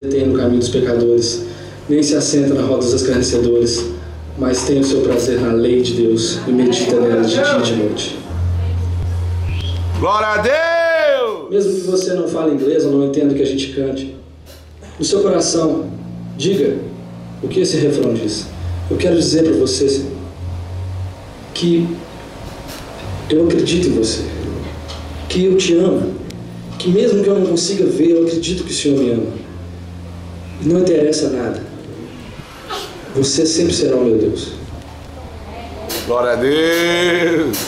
detém no caminho dos pecadores, nem se assenta na roda dos escarnecedores, mas tem o seu prazer na lei de Deus e medita nela de dia e de noite. Glória a Deus! Mesmo que você não fale inglês ou não entenda o que a gente cante, no seu coração, diga o que esse refrão diz. Eu quero dizer para você que eu acredito em você, que eu te amo, que mesmo que eu não consiga ver, eu acredito que o Senhor me ama. Não interessa nada. Você sempre será o meu Deus. Glória a Deus!